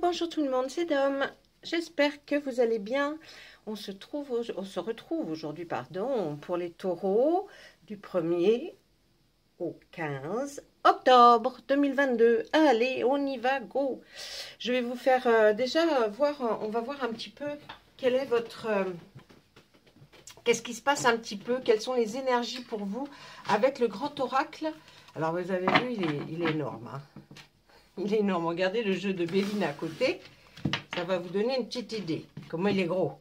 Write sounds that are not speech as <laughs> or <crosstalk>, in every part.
bonjour tout le monde, c'est Dom. J'espère que vous allez bien. On se, trouve, on se retrouve aujourd'hui pardon, pour les taureaux du 1er au 15 octobre 2022. Allez, on y va, go Je vais vous faire euh, déjà voir, euh, on va voir un petit peu quel est votre... Euh, qu'est-ce qui se passe un petit peu, quelles sont les énergies pour vous avec le grand oracle. Alors vous avez vu, il est, énorme. Hein. Il est énorme. Regardez le jeu de Béline à côté. Ça va vous donner une petite idée. Comment il est gros.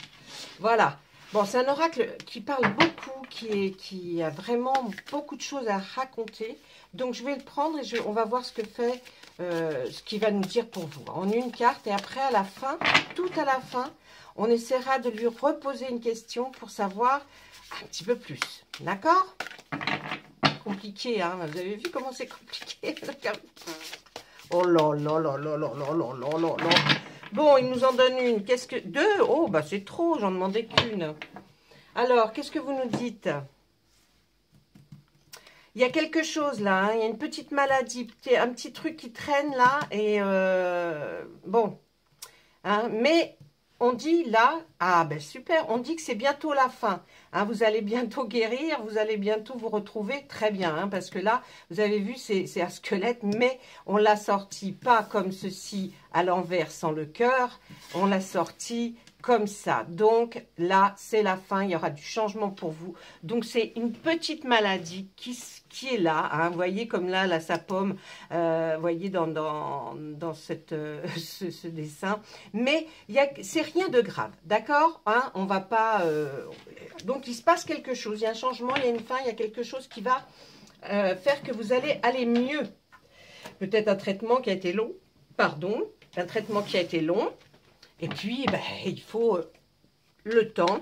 Voilà. Bon, c'est un oracle qui parle beaucoup, qui, a vraiment beaucoup de choses à raconter. Donc, je vais le prendre et on va voir ce que fait, euh, ce qu'il va nous dire pour vous. En une carte et après, à la fin, tout à la fin, on essaiera de lui reposer une question pour savoir un petit peu plus. D'accord? Compliqué, hein Vous avez vu comment c'est compliqué <laughs> Oh là là là là là là là là là là. Bon, il nous en donne une. Qu'est-ce que... Deux? Oh, bah c'est trop, j'en demandais qu'une. Alors, qu'est-ce que vous nous dites? Il y a quelque chose là, hein. il y a une petite maladie, un petit truc qui traîne là, et euh, bon. Hein, mais on dit là, ah ben super, on dit que c'est bientôt la fin. Hein, vous allez bientôt guérir, vous allez bientôt vous retrouver très bien. Hein, parce que là, vous avez vu, c'est un squelette, mais on l'a sorti pas comme ceci à l'envers sans le cœur. On l'a sorti comme ça. Donc là, c'est la fin, il y aura du changement pour vous. Donc c'est une petite maladie qui, est là. Hein. Vous voyez comme là, là sa pomme, euh, vous voyez dans, dans, dans cette, euh, <laughs> ce, dessin. Mais c'est rien de grave, d'accord hein? On va pas... Euh, donc il se passe quelque chose, il y a un changement, il y a une fin, il y a quelque chose qui va faire que vous allez aller mieux. Peut-être un traitement qui a été long, pardon, un traitement qui a été long, et puis, ben, il faut euh, le temps.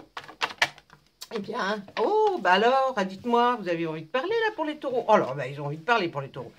Eh bien, oh, bah alors, dites-moi, vous avez envie de parler là pour les taureaux? Oh là, ben, ils ont envie de parler pour les taureaux.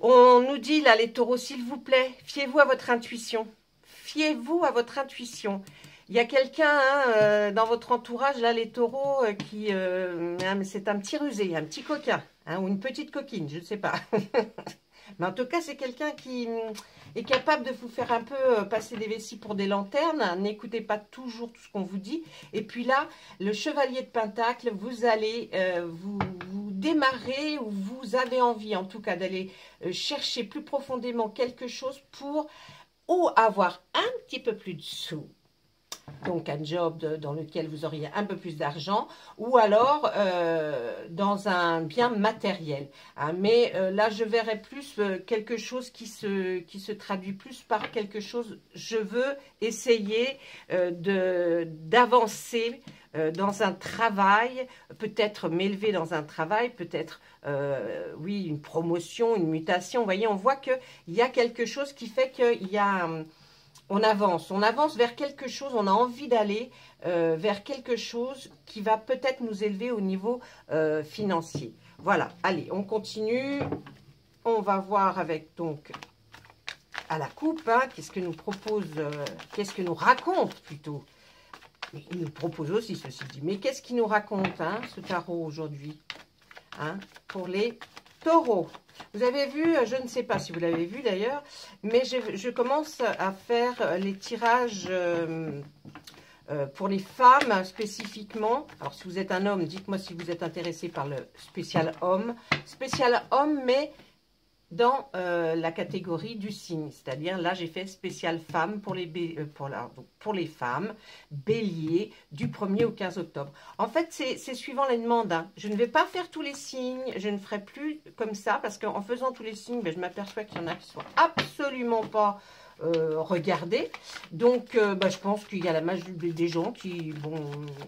On nous dit là, les taureaux, s'il vous plaît, fiez-vous à votre intuition. Fiez-vous à votre intuition. Il y a quelqu'un hein, euh, dans votre entourage, là, les taureaux, euh, qui... Hein, c'est un petit rusé, un petit coquin, hein, ou une petite coquine, je ne sais pas. <laughs> Mais en tout cas, c'est quelqu'un qui hum, est capable de vous faire un peu euh, passer des vessies pour des lanternes. N'écoutez pas toujours tout ce qu'on vous dit. Et puis là, le chevalier de Pentacle, vous allez euh, vous, démarrer ou vous avez envie en tout cas d'aller euh, chercher plus profondément quelque chose pour ou avoir un petit peu plus de sous donc un job dans lequel vous auriez un peu plus d'argent, ou alors euh, dans un bien matériel. Hein. Mais euh, là, je verrais plus euh, quelque chose qui se, qui se traduit plus par quelque chose, je veux essayer d'avancer dans un travail, peut-être m'élever dans un travail, peut-être, oui, une promotion, une mutation. Vous voyez, on voit qu'il y a quelque chose qui fait qu'il y a on avance, on avance vers quelque chose, on a envie d'aller euh, vers quelque chose qui va peut-être nous élever au niveau euh, financier. Voilà, allez, on continue. On va voir avec donc à la coupe, hein, qu'est-ce que nous propose, euh, qu'est-ce que nous raconte plutôt. Il nous propose aussi ceci dit. Mais qu'est-ce qu'il nous raconte, hein, ce tarot aujourd'hui hein, Pour les taureaux? Vous avez vu, je ne sais pas si vous l'avez vu d'ailleurs, mais je, commence à faire les tirages euh, euh, pour les femmes spécifiquement. Alors si vous êtes un homme, dites-moi si vous êtes intéressé par le spécial homme. Spécial homme, mais dans euh, la catégorie du signe. C'est-à-dire, là, j'ai fait spécial femme pour les, euh, femmes, bélier, du 1er au 15 octobre. En fait, c'est suivant les demandes. Hein. Je ne vais pas faire tous les signes, je ne ferai plus comme ça, parce qu'en faisant tous les signes, ben, je m'aperçois qu'il y en a qui ne sont absolument pas euh, regarder. Donc, euh, bah, je pense qu'il y a la majorité des gens qui, bon,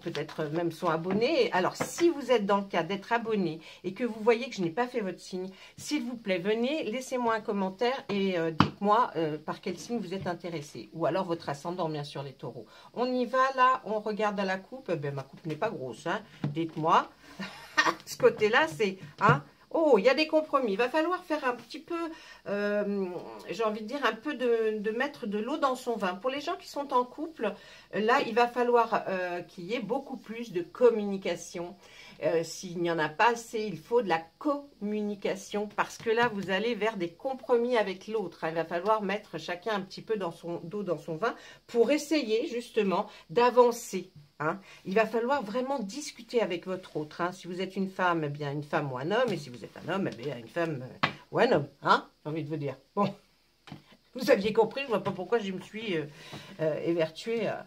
peut-être même sont abonnés. Alors, si vous êtes dans le cas d'être abonné et que vous voyez que je n'ai pas fait votre signe, s'il vous plaît, venez, laissez-moi un commentaire et euh, dites-moi par quel signe vous êtes intéressé. Ou alors votre ascendant, bien sûr, les taureaux. On y va, là, on regarde à la coupe. Ben, ma coupe n'est pas grosse, hein. Dites-moi. <laughs> Ce côté-là, c'est... Hein, Oh, il y a des compromis. Il va falloir faire un petit peu, euh, j'ai envie de dire, un peu de, mettre de l'eau dans son vin. Pour les gens qui sont en couple, là, il va falloir euh, qu'il y ait beaucoup plus de communication. euh, s'il n'y en a pas assez, il faut de la communication parce que là, vous allez vers des compromis avec l'autre. Il va falloir mettre chacun un petit peu dos, dans son vin pour essayer justement d'avancer. Hein. Il va falloir vraiment discuter avec votre autre. Hein. Si vous êtes une femme, eh bien une femme ou un homme. Et si vous êtes un homme, eh bien une femme euh, ou un homme. Hein, J'ai envie de vous dire. Bon, <laughs> vous aviez compris, je ne vois pas pourquoi je me suis euh, euh, évertuée à,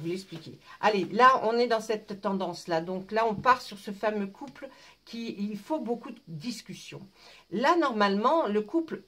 vous l'expliquer. Allez, là, on est dans cette tendance-là. Donc là, on part sur ce fameux couple qui, il faut beaucoup de discussions. Là, normalement, le couple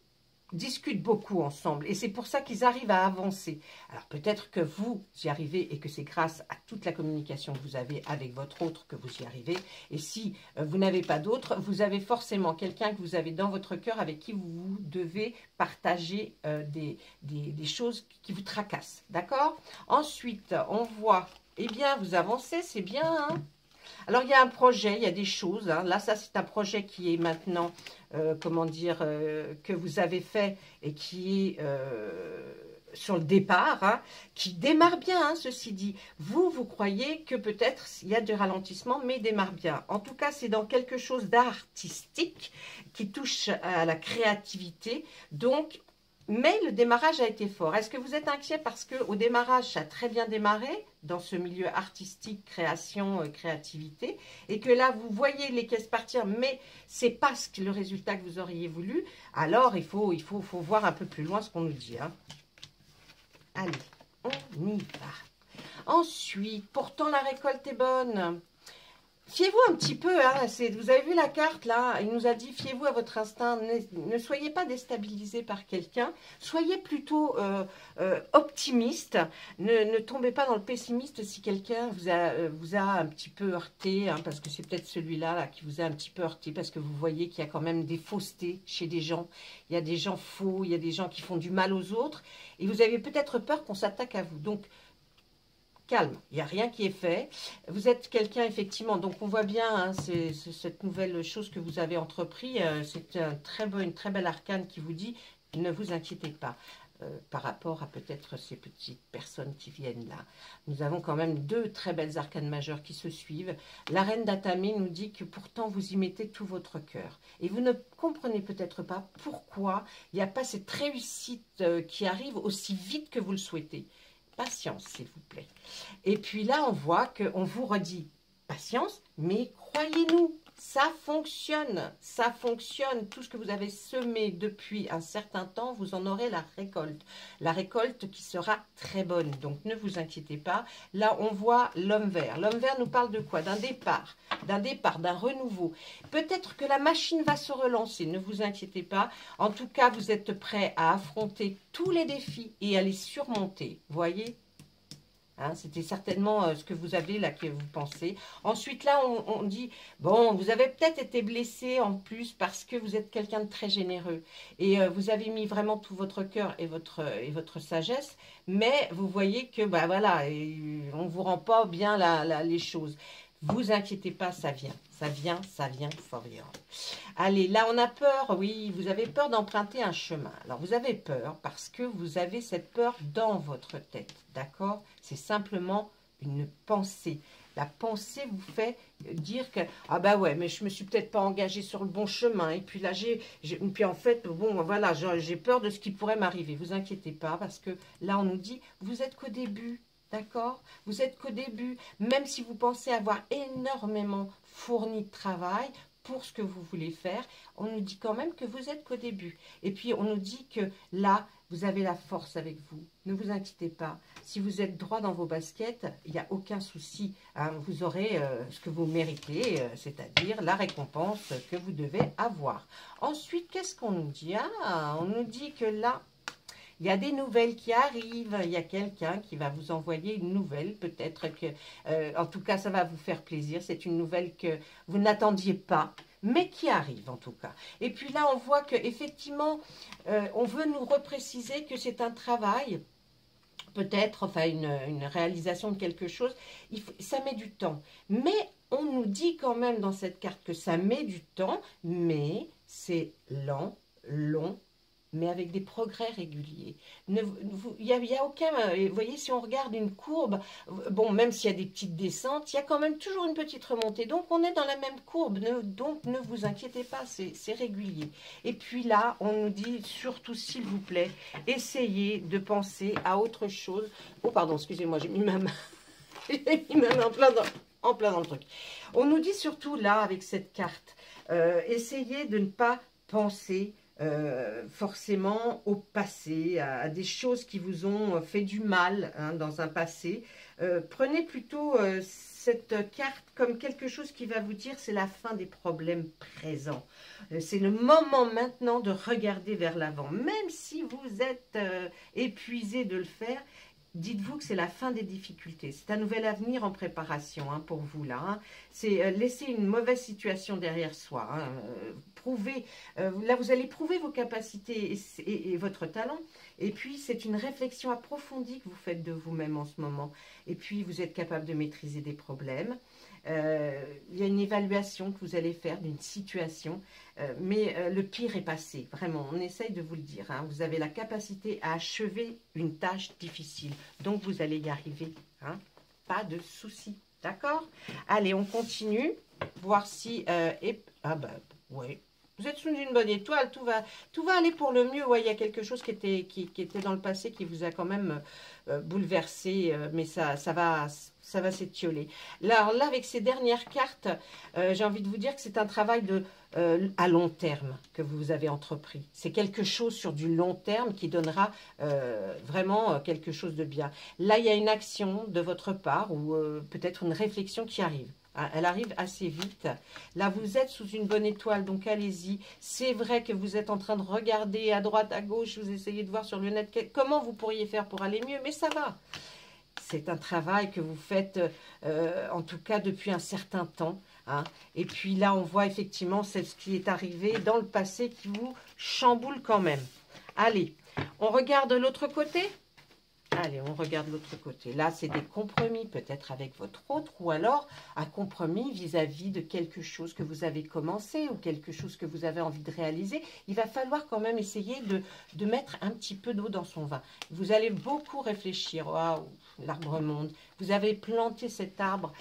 discutent beaucoup ensemble et c'est pour ça qu'ils arrivent à avancer. Alors peut-être que vous y arrivez et que c'est grâce à toute la communication que vous avez avec votre autre que vous y arrivez. Et si euh, vous n'avez pas d'autre, vous avez forcément quelqu'un que vous avez dans votre cœur avec qui vous devez partager euh, des, des, choses qui vous tracassent. D'accord? Ensuite, on voit, eh bien, vous avancez, c'est bien, hein? Alors, il y a un projet, il y a des choses. Hein. Là, ça, c'est un projet qui est maintenant, euh, comment dire, euh, que vous avez fait et qui est euh, sur le départ, hein, qui démarre bien, hein, ceci dit. Vous, vous croyez que peut-être il y a du ralentissement, mais démarre bien. En tout cas, c'est dans quelque chose d'artistique qui touche à la créativité. Donc, mais le démarrage a été fort. Est-ce que vous êtes inquiet parce qu'au démarrage, ça a très bien démarré dans ce milieu artistique, création, euh, créativité, et que là, vous voyez les caisses partir, mais c'est pas le résultat que vous auriez voulu, alors il faut, il faut, faut voir un peu plus loin ce qu'on nous dit. Hein. Allez, on y va. Ensuite, pourtant la récolte est bonne. Fiez-vous un petit peu, hein, vous avez vu la carte là, il nous a dit fiez-vous à votre instinct, ne, soyez pas déstabilisé par quelqu'un, soyez plutôt euh, euh, optimiste, ne, tombez pas dans le pessimiste si quelqu'un vous a, euh, vous a un petit peu heurté, hein, parce que c'est peut-être celui-là là, qui vous a un petit peu heurté, parce que vous voyez qu'il y a quand même des faussetés chez des gens, il y a des gens faux, il y a des gens qui font du mal aux autres, et vous avez peut-être peur qu'on s'attaque à vous. Donc, calme, il n'y a rien qui est fait. Vous êtes quelqu'un, effectivement, donc on voit bien hein, cette nouvelle chose que vous avez entrepris. Euh, c'est un très une très belle arcane qui vous dit, ne vous inquiétez pas. Euh, par rapport à peut-être ces petites personnes qui viennent là. Nous avons quand même deux très belles arcanes majeures qui se suivent. La reine d'Atami nous dit que pourtant vous y mettez tout votre cœur. Et vous ne comprenez peut-être pas pourquoi il n'y a pas cette réussite euh, qui arrive aussi vite que vous le souhaitez. Patience, s'il vous plaît. Et puis là, on voit qu'on vous redit patience, mais croyez-nous, ça fonctionne, ça fonctionne. Tout ce que vous avez semé depuis un certain temps, vous en aurez la récolte. La récolte qui sera très bonne, donc ne vous inquiétez pas. Là, on voit l'homme vert. L'homme vert nous parle de quoi? D'un départ, d'un départ, d'un renouveau. Peut-être que la machine va se relancer, ne vous inquiétez pas. En tout cas, vous êtes prêt à affronter tous les défis et à les surmonter. Voyez? Hein, c'était certainement euh, ce que vous avez là que vous pensez. Ensuite, là, on, dit, bon, vous avez peut-être été blessé en plus parce que vous êtes quelqu'un de très généreux. Et euh, vous avez mis vraiment tout votre cœur et votre, et votre sagesse. Mais vous voyez que, bah voilà, on ne vous rend pas bien les choses. Vous inquiétez pas, ça vient. Ça vient, ça vient, for Allez, là, on a peur. Oui, vous avez peur d'emprunter un chemin. Alors, vous avez peur parce que vous avez cette peur dans votre tête. D'accord? C'est simplement une pensée. La pensée vous fait dire que ah bah ouais mais je me suis peut-être pas engagée sur le bon chemin et puis là j'ai puis en fait bon voilà j'ai peur de ce qui pourrait m'arriver vous inquiétez pas parce que là on nous dit vous êtes qu'au début D'accord? Vous êtes qu'au début, même si vous pensez avoir énormément fourni de travail pour ce que vous voulez faire, on nous dit quand même que vous êtes qu'au début. Et puis, on nous dit que là, vous avez la force avec vous. Ne vous inquiétez pas. Si vous êtes droit dans vos baskets, il n'y a aucun souci. Hein. Vous aurez euh, ce que vous méritez, euh, c'est-à-dire la récompense que vous devez avoir. Ensuite, qu'est-ce qu'on nous dit? Ah, On nous dit que là, il y a des nouvelles qui arrivent, il y a quelqu'un qui va vous envoyer une nouvelle, peut-être que, euh, en tout cas, ça va vous faire plaisir. C'est une nouvelle que vous n'attendiez pas, mais qui arrive en tout cas. Et puis là, on voit qu'effectivement, euh, on veut nous repréciser que c'est un travail, peut-être, enfin, une, réalisation de quelque chose. ça met du temps. Mais on nous dit quand même dans cette carte que ça met du temps, mais c'est lent, long mais avec des progrès réguliers. Il n'y a, a, aucun... Vous voyez, si on regarde une courbe, bon, même s'il y a des petites descentes, il y a quand même toujours une petite remontée. Donc, on est dans la même courbe. donc, ne vous inquiétez pas, c'est régulier. Et puis là, on nous dit, surtout, s'il vous plaît, essayez de penser à autre chose. Oh, pardon, excusez-moi, j'ai mis ma main... <laughs> j'ai mis ma main en plein, dans, en le truc. On nous dit surtout, là, avec cette carte, euh, essayez de ne pas penser euh, forcément au passé, à, des choses qui vous ont fait du mal hein, dans un passé. Euh, prenez plutôt euh, cette carte comme quelque chose qui va vous dire c'est la fin des problèmes présents. c'est le moment maintenant de regarder vers l'avant. Même si vous êtes épuisé de le faire, dites-vous que c'est la fin des difficultés. C'est un nouvel avenir en préparation hein, pour vous là. Hein. C'est laisser une mauvaise situation derrière soi prouver, euh, là vous allez prouver vos capacités et, votre talent. Et puis c'est une réflexion approfondie que vous faites de vous-même en ce moment. Et puis vous êtes capable de maîtriser des problèmes. Euh, il y a une évaluation que vous allez faire d'une situation, euh, mais le pire est passé, vraiment, on essaye de vous le dire. Hein. Vous avez la capacité à achever une tâche difficile, donc vous allez y arriver, hein. pas de souci, d'accord? Allez, on continue, voir si... ah ben, oui, vous êtes sous une bonne étoile, tout va, tout va aller pour le mieux. Ouais, il y a quelque chose qui était, qui, était dans le passé qui vous a quand même euh, bouleversé, euh, mais ça, ça va, ça va s'étioler. Là, là, avec ces dernières cartes, euh, j'ai envie de vous dire que c'est un travail de, à long terme que vous avez entrepris. C'est quelque chose sur du long terme qui donnera vraiment quelque chose de bien. Là, il y a une action de votre part ou peut-être une réflexion qui arrive. Ah, elle arrive assez vite. Là, vous êtes sous une bonne étoile, donc allez-y. C'est vrai que vous êtes en train de regarder à droite, à gauche, vous essayez de voir sur le net comment vous pourriez faire pour aller mieux, mais ça va. C'est un travail que vous faites, euh, en tout cas, depuis un certain temps. Hein. Et puis là, on voit effectivement ce qui est arrivé dans le passé qui vous chamboule quand même. Allez, on regarde l'autre côté Allez, on regarde l'autre côté. Là, c'est des compromis, peut-être avec votre autre, ou alors un compromis vis-à-vis de quelque chose que vous avez commencé ou quelque chose que vous avez envie de réaliser. Il va falloir quand même essayer de, de mettre un petit peu d'eau dans son vin. Vous allez beaucoup réfléchir. Waouh, l'arbre monde. Vous avez planté cet arbre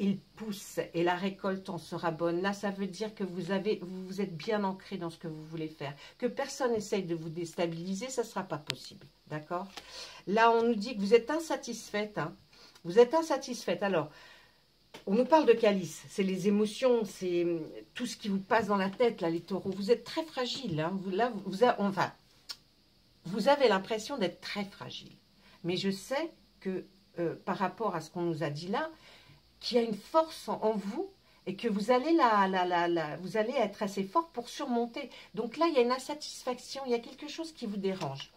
il pousse et la récolte en sera bonne. Là, ça veut dire que vous, avez, vous êtes bien ancré dans ce que vous voulez faire. Que personne essaye de vous déstabiliser, ça ne sera pas possible. D'accord? Là, on nous dit que vous êtes insatisfaite. Hein. Vous êtes insatisfaite. Alors, on nous parle de calice. C'est les émotions, c'est tout ce qui vous passe dans la tête, là, les taureaux. Vous êtes très fragile. Hein. Vous, là, vous, vous avez l'impression d'être très fragile. Mais je sais que euh, par rapport à ce qu'on nous a dit là, qu'il y a une force en, vous et que vous allez, vous allez être assez fort pour surmonter. Donc là, il y a une insatisfaction, il y a quelque chose qui vous dérange.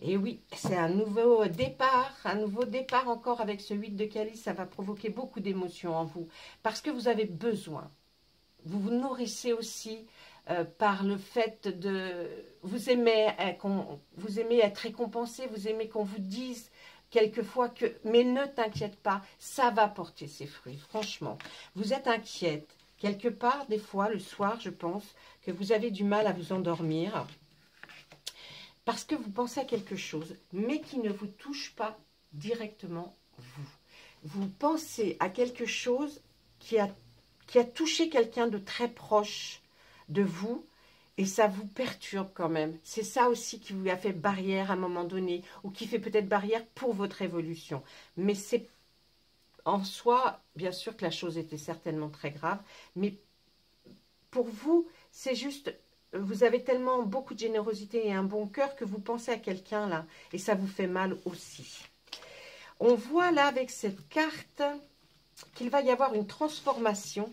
Et oui, c'est un nouveau départ, un nouveau départ encore avec ce 8 de calice. Ça va provoquer beaucoup d'émotions en vous parce que vous avez besoin. Vous vous nourrissez aussi euh, par le fait de... Vous aimez, euh, vous aimez être récompensé, vous aimez qu'on vous dise quelquefois que... Mais ne t'inquiète pas, ça va porter ses fruits, franchement. Vous êtes inquiète. Quelque part, des fois, le soir, je pense, que vous avez du mal à vous endormir parce que vous pensez à quelque chose, mais qui ne vous touche pas directement vous. Vous pensez à quelque chose qui a, qui a touché quelqu'un de très proche de vous, et ça vous perturbe quand même. C'est ça aussi qui vous a fait barrière à un moment donné, ou qui fait peut-être barrière pour votre évolution. Mais c'est en soi, bien sûr que la chose était certainement très grave, mais pour vous, c'est juste vous avez tellement beaucoup de générosité et un bon cœur que vous pensez à quelqu'un là, et ça vous fait mal aussi. On voit là avec cette carte qu'il va y avoir une transformation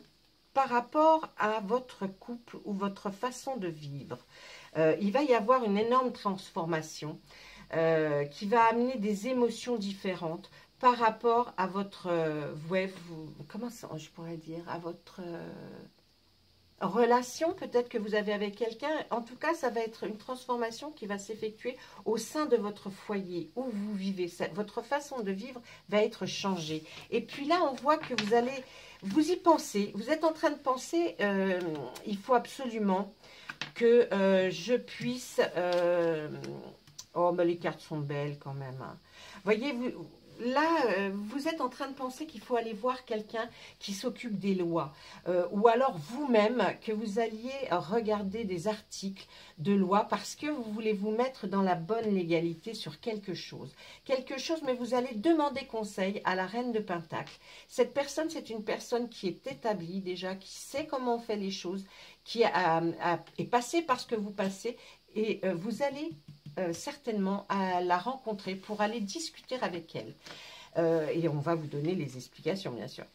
par rapport à votre couple ou votre façon de vivre. Euh, il va y avoir une énorme transformation euh, qui va amener des émotions différentes par rapport à votre, euh, comment je pourrais dire, à votre relation peut-être que vous avez avec quelqu'un. En tout cas, ça va être une transformation qui va s'effectuer au sein de votre foyer où vous vivez. Votre façon de vivre va être changée. Et puis là, on voit que vous allez, vous y pensez. Vous êtes en train de penser, euh, il faut absolument que je puisse... oh, mais les cartes sont belles quand même. Hein. Voyez, vous, là, euh, vous êtes en train de penser qu'il faut aller voir quelqu'un qui s'occupe des lois. Euh, ou alors vous-même, que vous alliez regarder des articles de loi parce que vous voulez vous mettre dans la bonne légalité sur quelque chose. Quelque chose, mais vous allez demander conseil à la reine de Pentacle. Cette personne, c'est une personne qui est établie déjà, qui sait comment on fait les choses, qui est passée par ce que vous passez et euh, vous allez euh, certainement à la rencontrer pour aller discuter avec elle. Euh, et on va vous donner les explications, bien sûr.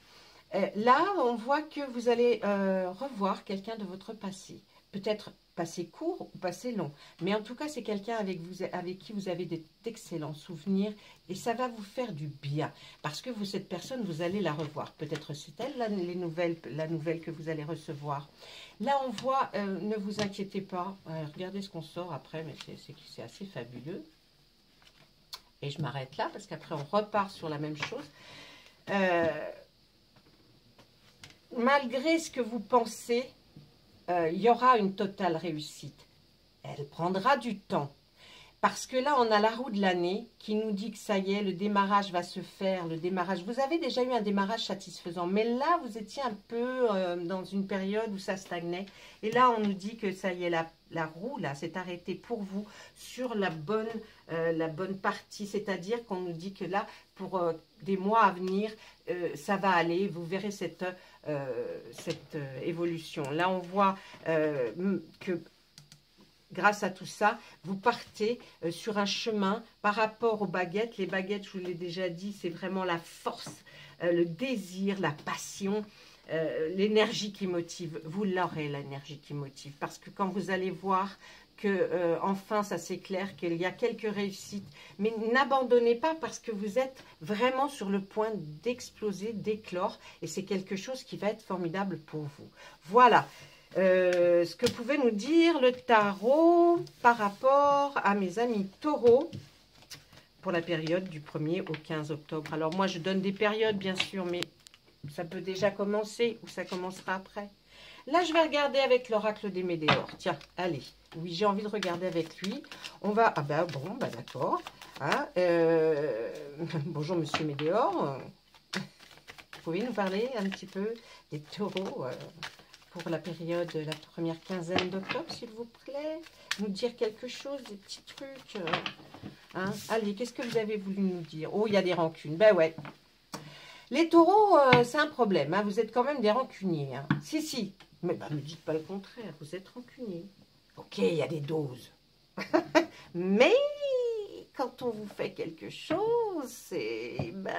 Euh, là, on voit que vous allez revoir quelqu'un de votre passé. Peut-être passé court ou passé long. Mais en tout cas, c'est quelqu'un avec, avec qui vous avez d'excellents souvenirs et ça va vous faire du bien. Parce que vous, cette personne, vous allez la revoir. Peut-être c'est elle la, les nouvelles, la nouvelle que vous allez recevoir. Là, on voit, euh, ne vous inquiétez pas. Euh, regardez ce qu'on sort après, mais c'est assez fabuleux. Et je m'arrête là parce qu'après, on repart sur la même chose. Euh, malgré ce que vous pensez, euh, il y aura une totale réussite. Elle prendra du temps. Parce que là, on a la roue de l'année qui nous dit que ça y est, le démarrage va se faire. Le démarrage, vous avez déjà eu un démarrage satisfaisant. Mais là, vous étiez un peu euh, dans une période où ça stagnait. Et là, on nous dit que ça y est, la, la roue, là, s'est arrêtée pour vous sur la bonne, euh, la bonne partie. C'est-à-dire qu'on nous dit que là, pour des mois à venir, ça va aller. Vous verrez cette cette euh, évolution. Là, on voit euh, que grâce à tout ça, vous partez sur un chemin par rapport aux baguettes. Les baguettes, je vous l'ai déjà dit, c'est vraiment la force, le désir, la passion, l'énergie qui motive. Vous l'aurez, l'énergie qui motive. Parce que quand vous allez voir que euh, enfin ça s'éclaire, qu'il y a quelques réussites. Mais n'abandonnez pas parce que vous êtes vraiment sur le point d'exploser, d'éclore. Et c'est quelque chose qui va être formidable pour vous. Voilà euh, ce que pouvait nous dire le tarot par rapport à mes amis taureaux pour la période du 1er au 15 octobre. Alors moi je donne des périodes bien sûr, mais ça peut déjà commencer ou ça commencera après. Là, je vais regarder avec l'oracle des Médéors. Tiens, allez. Oui, j'ai envie de regarder avec lui. On va... Ah ben bon, bah d'accord. Hein, euh, <laughs> bonjour, monsieur Médéor. Vous pouvez nous parler un petit peu des taureaux euh, pour la période, la première quinzaine d'octobre, s'il vous plaît? Nous dire quelque chose, des petits trucs. Euh, hein? Allez, qu'est-ce que vous avez voulu nous dire? Oh, il y a des rancunes. Ben ouais. Les taureaux, c'est un problème. Hein. Vous êtes quand même des rancuniers. Hein. Si, si. Mais bah, ne dites pas le contraire, vous êtes rancunier. Ok, il y a des doses. <laughs> Mais quand on vous fait quelque chose, c'est ben,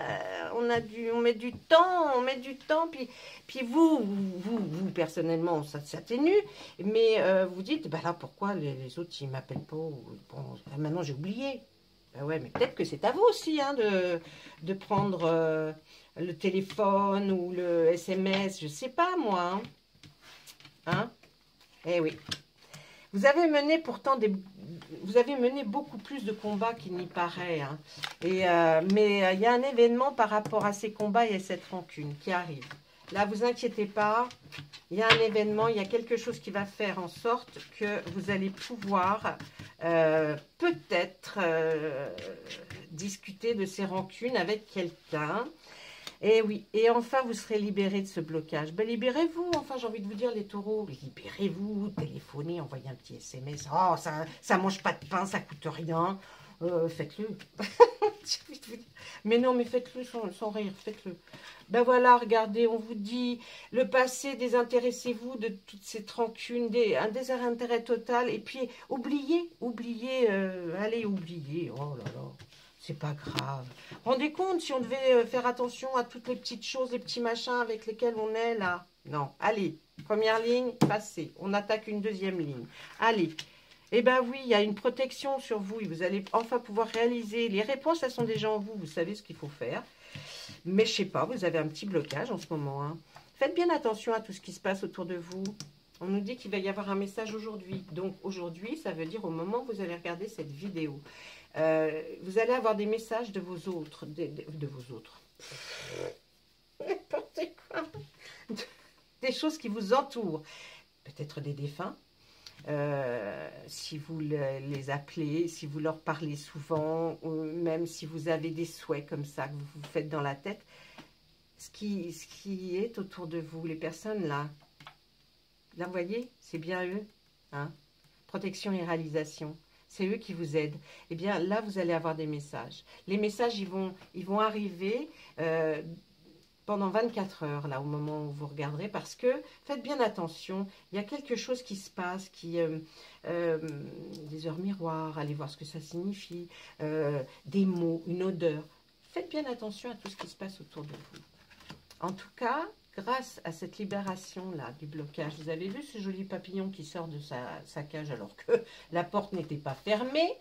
on a du, on met du temps, on met du temps, puis, puis vous, vous, vous personnellement, ça s'atténue, mais euh, vous dites, ben là, pourquoi les, autres, ils m'appellent pas bon, Maintenant, j'ai oublié. Ouais, mais peut-être que c'est à vous aussi hein, de, de prendre euh, le téléphone ou le SMS, je sais pas moi. Hein. Hein? Eh oui. Vous avez mené pourtant des... Vous avez mené beaucoup plus de combats qu'il n'y paraît. Hein. Et, euh, mais euh, il y a un événement par rapport à ces combats et à cette rancune qui arrive. Là, vous inquiétez pas, il y a un événement, il y a quelque chose qui va faire en sorte que vous allez pouvoir euh, peut-être discuter de ces rancunes avec quelqu'un. Et eh oui, et enfin, vous serez libéré de ce blocage. Ben, libérez-vous, enfin, j'ai envie de vous dire, les taureaux, libérez-vous, téléphonez, envoyez un petit SMS. Oh, ça ça mange pas de pain, ça coûte rien. Euh, faites-le. <laughs> mais non, mais faites-le sans, rire, faites-le. Ben voilà, regardez, on vous dit, le passé, désintéressez-vous de toutes ces rancunes, des, un désintérêt total, et puis oubliez, oubliez, euh, allez, oubliez, oh là là. C'est pas grave. Rendez compte si on devait euh, faire attention à toutes les petites choses, les petits machins avec lesquels on est là? Non. Allez, première ligne, passé. On attaque une deuxième ligne. Allez. Eh bien oui, il y a une protection sur vous et vous allez enfin pouvoir réaliser. Les réponses, elles sont déjà en vous. Vous savez ce qu'il faut faire. Mais je sais pas, vous avez un petit blocage en ce moment. Hein. Faites bien attention à tout ce qui se passe autour de vous. On nous dit qu'il va y avoir un message aujourd'hui. Donc aujourd'hui, ça veut dire au moment où vous allez regarder cette vidéo. Euh, vous allez avoir des messages de vos autres, de, vos autres, n'importe quoi, des choses qui vous entourent, peut-être des défunts, euh, si vous les appelez, si vous leur parlez souvent, ou même si vous avez des souhaits comme ça que vous vous faites dans la tête, ce qui, ce qui est autour de vous, les personnes là, là vous voyez, c'est bien eux, hein. Protection et réalisation, c'est eux qui vous aident. Eh bien là, vous allez avoir des messages. Les messages, ils vont, ils vont arriver euh, pendant 24 heures, là, au moment où vous regarderez, parce que, faites bien attention, il y a quelque chose qui se passe, qui, euh, euh, des heures miroirs, allez voir ce que ça signifie, des mots, une odeur. Faites bien attention à tout ce qui se passe autour de vous. En tout cas, grâce à cette libération-là du blocage, vous avez vu ce joli papillon qui sort de sa, cage alors que <laughs> la porte n'était pas fermée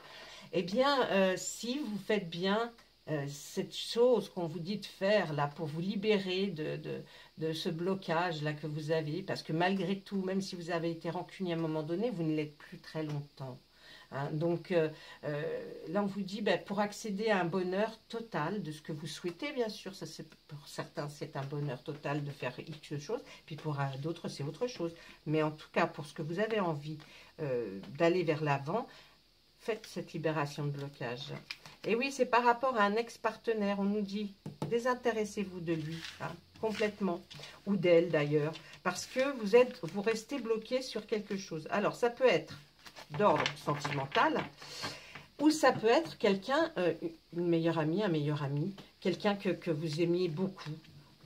Eh bien, si vous faites bien euh, cette chose qu'on vous dit de faire là pour vous libérer de, ce blocage là que vous avez, parce que malgré tout, même si vous avez été rancunier à un moment donné, vous ne l'êtes plus très longtemps. Hein. Donc euh, euh, là, on vous dit, ben, pour accéder à un bonheur total de ce que vous souhaitez, bien sûr, ça pour certains, c'est un bonheur total de faire X choses, puis pour d'autres, c'est autre chose. Mais en tout cas, pour ce que vous avez envie d'aller vers l'avant, faites cette libération de blocage. Et oui, c'est par rapport à un ex-partenaire. On nous dit, désintéressez-vous de lui, hein, complètement. Ou d'elle, d'ailleurs. Parce que vous, êtes, vous restez bloqué sur quelque chose. Alors, ça peut être d'ordre sentimental. Ou ça peut être quelqu'un, euh, une meilleure amie, un meilleur ami. Quelqu'un que, vous aimiez beaucoup.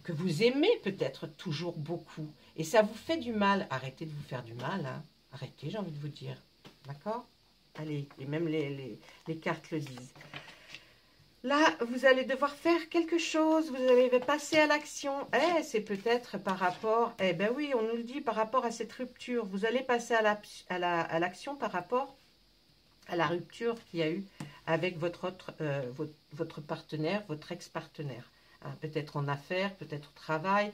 Que vous aimez peut-être toujours beaucoup. Et ça vous fait du mal. Arrêtez de vous faire du mal. Hein. Arrêtez, j'ai envie de vous dire. D'accord? Allez, et même les, les cartes le disent. Là, vous allez devoir faire quelque chose, vous allez passer à l'action. Eh, c'est peut-être par rapport, eh ben oui, on nous le dit, par rapport à cette rupture. Vous allez passer à l'action par rapport à la rupture qu'il y a eu avec votre, autre, euh, votre, votre partenaire, votre ex-partenaire. Peut-être en affaires, peut-être au travail,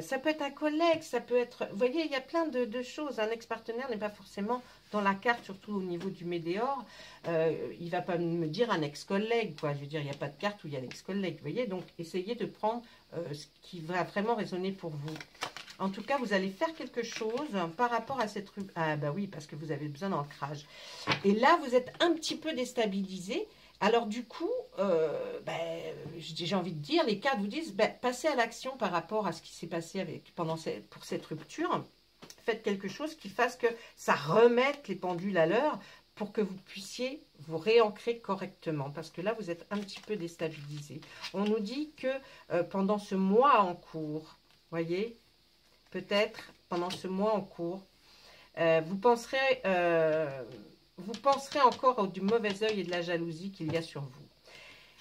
ça peut être un collègue, ça peut être... Vous voyez, il y a plein de, choses. Un ex-partenaire n'est pas forcément dans la carte, surtout au niveau du météore. Euh, il ne va pas me dire un ex-collègue, quoi. Je veux dire, il n'y a pas de carte où il y a l'ex-collègue, vous voyez. Donc, essayez de prendre euh, ce qui va vraiment résonner pour vous. En tout cas, vous allez faire quelque chose par rapport à cette... Ah, bah oui, parce que vous avez besoin d'ancrage. Et là, vous êtes un petit peu déstabilisé alors du coup, euh, ben, j'ai envie de dire, les cartes vous disent, ben, passez à l'action par rapport à ce qui s'est passé pendant pour cette rupture. Faites quelque chose qui fasse que ça remette les pendules à l'heure pour que vous puissiez vous réancrer correctement. Parce que là, vous êtes un petit peu déstabilisé. On nous dit que euh, pendant ce mois en cours, voyez, peut-être pendant ce mois en cours, euh, vous penserez vous penserez encore du mauvais œil et de la jalousie qu'il y a sur vous.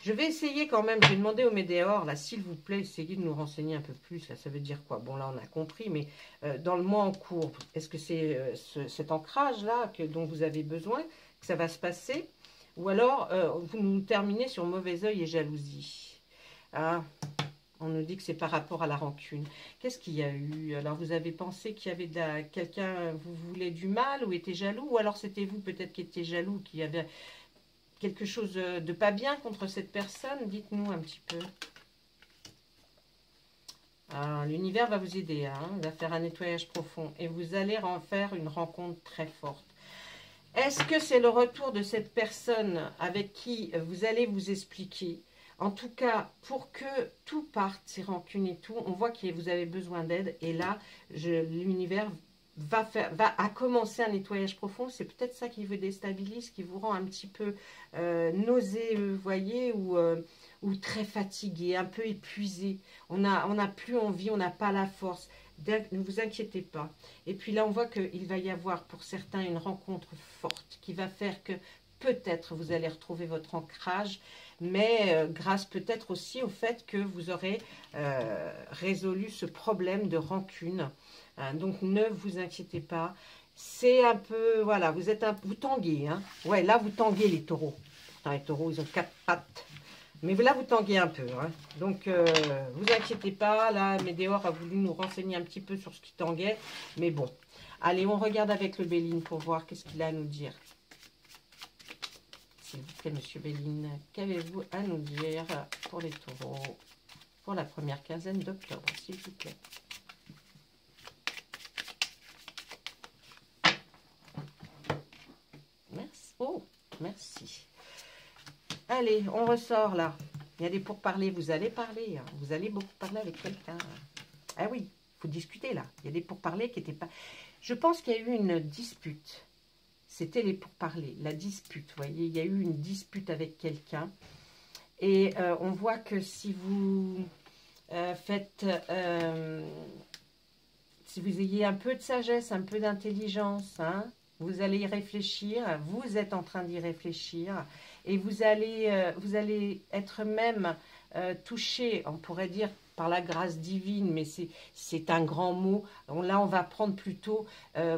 Je vais essayer quand même, j'ai demandé au Médéor, là, s'il vous plaît, essayez de nous renseigner un peu plus, ça veut dire quoi? Bon, là, on a compris, mais euh, dans le mois en cours, est-ce que c'est euh, cet ancrage-là dont vous avez besoin, que ça va se passer? Ou alors, euh, vous nous terminez sur mauvais œil et jalousie ah, on nous dit que c'est par rapport à la rancune. Qu'est-ce qu'il y a eu? Alors, vous avez pensé qu'il y avait quelqu'un, vous voulez du mal ou était jaloux? Ou alors, c'était vous peut-être qui étiez jaloux, qui avait quelque chose de pas bien contre cette personne? Dites-nous un petit peu. Ah, l'univers va vous aider, hein va faire un nettoyage profond. Et vous allez en faire une rencontre très forte. Est-ce que c'est le retour de cette personne avec qui vous allez vous expliquer? En tout cas, pour que tout parte, ces rancunes et tout, on voit que vous avez besoin d'aide. Et là, l'univers va, faire, va à commencer un nettoyage profond. C'est peut-être ça qui vous déstabilise, qui vous rend un petit peu euh, vous voyez, ou, euh, ou très fatigué, un peu épuisé. On n'a plus envie, on n'a pas la force. Ne vous inquiétez pas. Et puis là, on voit qu'il va y avoir pour certains une rencontre forte qui va faire que peut-être vous allez retrouver votre ancrage mais euh, grâce peut-être aussi au fait que vous aurez euh, résolu ce problème de rancune. Hein. donc ne vous inquiétez pas, c'est un peu, voilà, vous êtes un, vous tanguez, hein. ouais, là vous tanguez les taureaux. les taureaux, ils ont quatre pattes. Mais là, vous tanguez un peu. Hein. Donc, euh, vous inquiétez pas. Là, Médéor a voulu nous renseigner un petit peu sur ce qui tanguait. Mais bon. Allez, on regarde avec le Béline pour voir qu'est-ce qu'il a à nous dire s'il vous plaît, Monsieur Béline, qu'avez-vous à nous dire pour les taureaux pour la première quinzaine d'octobre, s'il vous plaît? Merci. Allez, on ressort là. Il y a des pourparlers, vous allez parler. Hein. Vous allez beaucoup parler avec quelqu'un. Ah oui, faut discuter là. Il y a des pourparlers qui n'étaient pas... Je pense qu'il y a eu une dispute. C'était les pourparlers, la dispute. Vous voyez, il y a eu une dispute avec quelqu'un. Et euh, on voit que si vous euh, faites... Euh, si vous ayez un peu de sagesse, un peu d'intelligence, hein, vous allez y réfléchir, vous êtes en train d'y réfléchir, et vous allez, vous allez être même touché, on pourrait dire, par la grâce divine, mais c'est un grand mot. Là, on va prendre plutôt,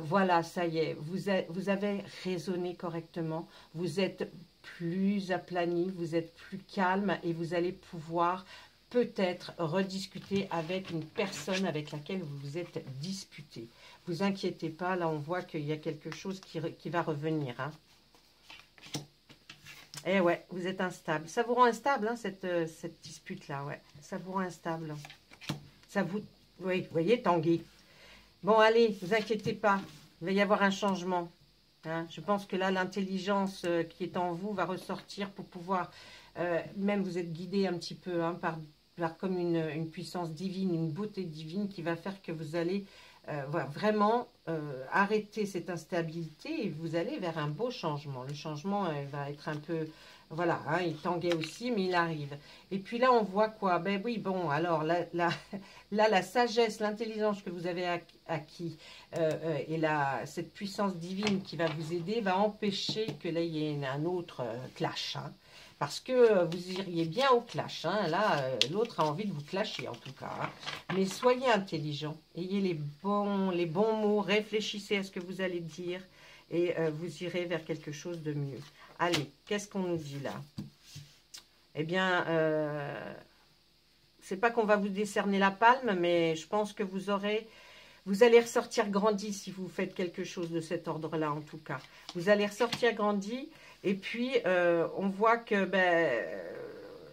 voilà, ça y est, vous, avez raisonné correctement, vous êtes plus aplani, vous êtes plus calme et vous allez pouvoir peut-être rediscuter avec une personne avec laquelle vous vous êtes disputé. Vous inquiétez pas, là on voit qu'il y a quelque chose qui, qui va revenir. Hein. Eh ouais, vous êtes instable. Ça vous rend instable, hein, cette, euh, cette dispute-là, ouais. Ça vous rend instable. Ça vous... Oui, vous voyez, Tanguy. Bon, allez, vous inquiétez pas. Il va y avoir un changement. Hein. Je pense que là, l'intelligence euh, qui est en vous va ressortir pour pouvoir, euh, même vous êtes guidé un petit peu hein, par, comme une, puissance divine, une beauté divine qui va faire que vous allez euh, vraiment arrêter cette instabilité et vous allez vers un beau changement. Le changement va être un peu voilà, hein, il tanguait aussi, mais il arrive. Et puis là, on voit quoi? Ben oui, bon, alors là, <laughs> là, la sagesse, l'intelligence que vous avez acquis euh, euh, et la, cette puissance divine qui va vous aider va empêcher que là, il y ait un autre euh, clash. Hein. Parce que vous iriez bien au clash. Hein. là, l'autre a envie de vous clasher en tout cas. Mais soyez intelligent, ayez les bons, mots, réfléchissez à ce que vous allez dire et vous irez vers quelque chose de mieux. Allez, qu'est-ce qu'on nous dit là? Eh bien, euh, c'est pas qu'on va vous décerner la palme, mais je pense que vous aurez... Vous allez ressortir grandi si vous faites quelque chose de cet ordre-là, en tout cas. Vous allez ressortir grandi, et puis euh, on voit que ben,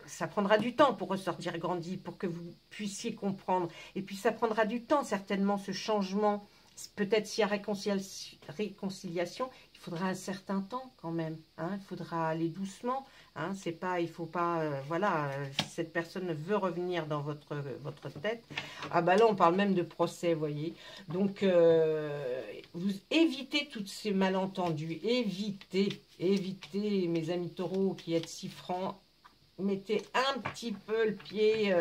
ça prendra du temps pour ressortir grandi, pour que vous puissiez comprendre. Et puis ça prendra du temps, certainement, ce changement. Peut-être s'il y a réconciliation, il faudra un certain temps quand même. Hein. il faudra aller doucement. Hein, c'est pas, il faut pas, euh, voilà, euh, si cette personne veut revenir dans votre, votre tête, ah bah là on parle même de procès, voyez. Donc, euh, vous évitez tous ces malentendus, évitez, évitez, mes amis taureaux qui êtes si francs, mettez un petit peu le pied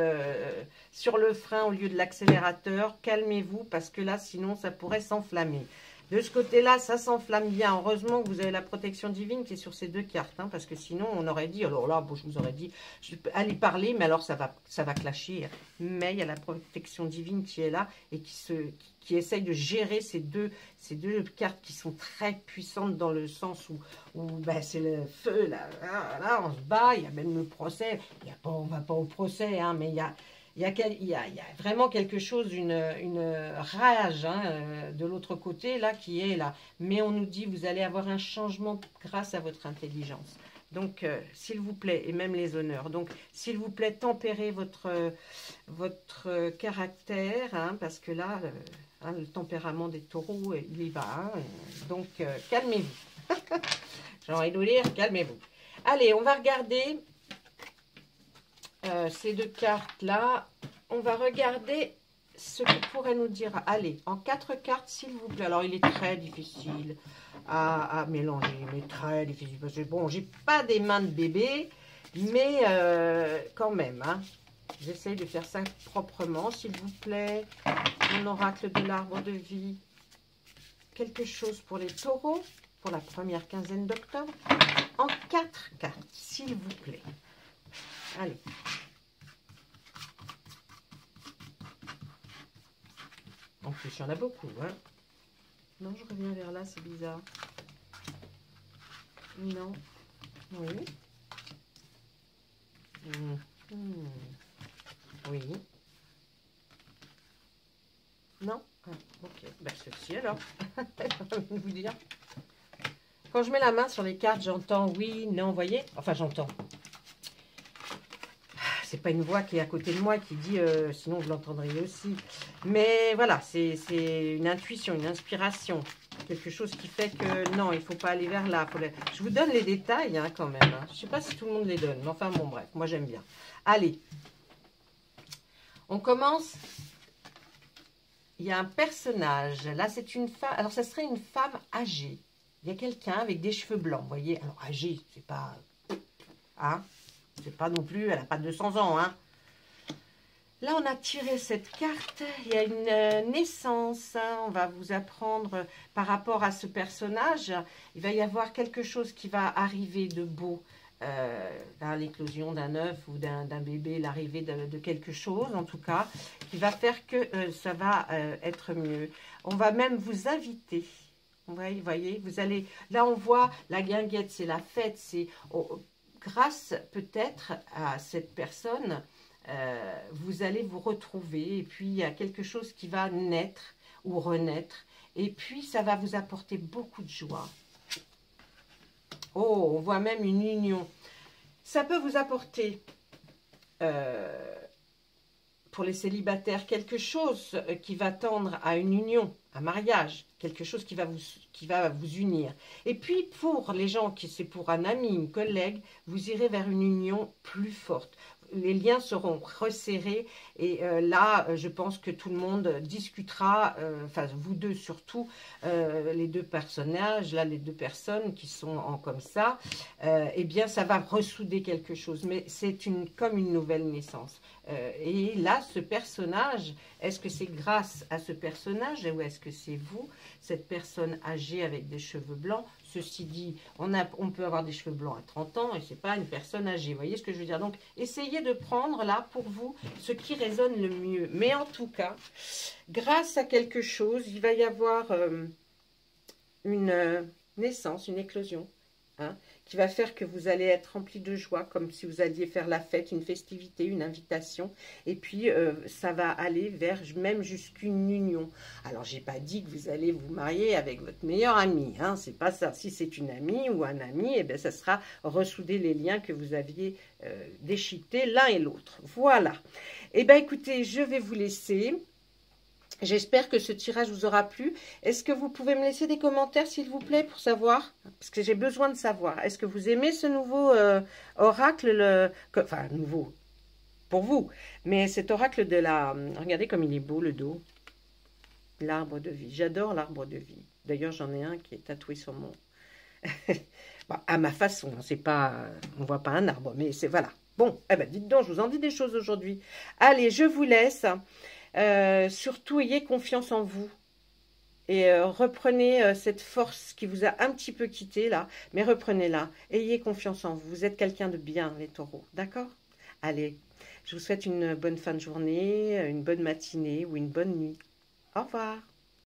sur le frein au lieu de l'accélérateur, calmez-vous parce que là sinon ça pourrait s'enflammer. De ce côté-là, ça s'enflamme bien. Heureusement que vous avez la protection divine qui est sur ces deux cartes. Hein, parce que sinon, on aurait dit, alors là, je vous aurais dit, allez parler, mais alors ça va, ça va clasher. Mais il y a la protection divine qui est là et qui, se, essaye de gérer ces deux, cartes qui sont très puissantes dans le sens où, où ben, c'est le feu, là, là, on se bat, il y a même le procès. Il y a pas, on va pas au procès, hein, mais il y a il y, a, vraiment quelque chose, une, rage hein, euh, de l'autre côté, là, qui est là. Mais on nous dit, vous allez avoir un changement grâce à votre intelligence. Donc, euh, s'il vous plaît, et même les honneurs. Donc, s'il vous plaît, tempérez votre, caractère, hein, parce que là, euh, hein, le tempérament des taureaux, il y va. donc, calmez-vous. <laughs> J'ai envie de vous dire, calmez-vous. Allez, on va regarder euh, ces deux cartes-là. On va regarder ce que pourrait nous dire. Allez, en quatre cartes, s'il vous plaît. Alors, il est très difficile à, mélanger, mais très difficile. Parce que, bon, j'ai pas des mains de bébé, mais euh, quand même, hein. J'essaye de faire ça proprement, s'il vous plaît. Mon oracle de l'arbre de vie. Quelque chose pour les taureaux, pour la première quinzaine d'octobre. En quatre cartes, s'il vous plaît. Allez. En plus, il y en a beaucoup. Hein. Non, je reviens vers là, c'est bizarre. Non. Oui. Hmm. Oui. Non ah, Ok. Ben, ceci alors. <laughs> vous dire. Quand je mets la main sur les cartes, j'entends oui, non, vous voyez? Enfin, j'entends c'est pas une voix qui est à côté de moi qui dit, euh, sinon vous l'entendriez aussi. Mais voilà, c'est une intuition, une inspiration. Quelque chose qui fait que non, il faut pas aller vers là. Je vous donne les détails hein, quand même. Hein. Je sais pas si tout le monde les donne. Mais enfin, bon, bref, moi j'aime bien. Allez, on commence. Il y a un personnage. Là, c'est une femme. Alors, ça serait une femme âgée. Il y a quelqu'un avec des cheveux blancs, vous voyez. Alors, âgée, c'est pas... Hein C'est pas non plus... Elle n'a pas 200 ans, hein Là, on a tiré cette carte. Il y a une euh, naissance. Hein. On va vous apprendre euh, par rapport à ce personnage. Il va y avoir quelque chose qui va arriver de beau. Euh, l'éclosion d'un œuf ou d'un bébé, l'arrivée de, quelque chose, en tout cas, qui va faire que ça va être mieux. On va même vous inviter. Vous voyez, vous allez... Là, on voit la guinguette, c'est la fête. C'est oh, grâce peut-être à cette personne euh, vous allez vous retrouver et puis il y a quelque chose qui va naître ou renaître et puis ça va vous apporter beaucoup de joie. Oh, on voit même une union. Ça peut vous apporter, euh, pour les célibataires, quelque chose qui va tendre à une union, un mariage, quelque chose qui va vous, qui va vous unir. Et puis, pour les gens qui c'est pour un ami, une collègue, vous irez vers une union plus forte les liens seront resserrés et euh, là, je pense que tout le monde discutera, euh, enfin vous deux surtout, euh, les deux personnages, là les deux personnes qui sont en comme ça, eh bien ça va ressouder quelque chose, mais c'est une comme une nouvelle naissance. et là, ce personnage, est-ce que c'est grâce à ce personnage ou est-ce que c'est vous, cette personne âgée avec des cheveux blancs Ceci dit, on, peut avoir des cheveux blancs à 30 ans et c'est pas une personne âgée. Vous voyez ce que je veux dire? Donc, essayez de prendre là pour vous ce qui résonne le mieux. Mais en tout cas, grâce à quelque chose, il va y avoir euh, une euh, naissance, une éclosion. Hein qui va faire que vous allez être rempli de joie, comme si vous alliez faire la fête, une festivité, une invitation. Et puis, euh, ça va aller vers même jusqu'une union. Alors, j'ai pas dit que vous allez vous marier avec votre meilleur ami. Hein, c'est pas ça. Si c'est une amie ou un ami, eh bien, ça sera ressouder les liens que vous aviez euh, déchiquetés l'un et l'autre. Voilà. Eh bien, écoutez, je vais vous laisser. J'espère que ce tirage vous aura plu. Est-ce que vous pouvez me laisser des commentaires, s'il vous plaît, pour savoir? Parce que j'ai besoin de savoir. Est-ce que vous aimez ce nouveau euh, oracle le, Enfin, nouveau, pour vous. Mais cet oracle de la... Regardez comme il est beau, le dos. L'arbre de vie. J'adore l'arbre de vie. D'ailleurs, j'en ai un qui est tatoué sur mon... <laughs> à ma façon, hein, c'est pas... On voit pas un arbre, mais c'est... Voilà. Bon, eh ben, dites donc, je vous en dis des choses aujourd'hui. Allez, je vous laisse. Euh, surtout, ayez confiance en vous. Et euh, reprenez euh, cette force qui vous a un petit peu quitté là, mais reprenez-la. Ayez confiance en vous. Vous êtes quelqu'un de bien, les taureaux. D'accord? Allez, je vous souhaite une bonne fin de journée, une bonne matinée ou une bonne nuit. Au revoir.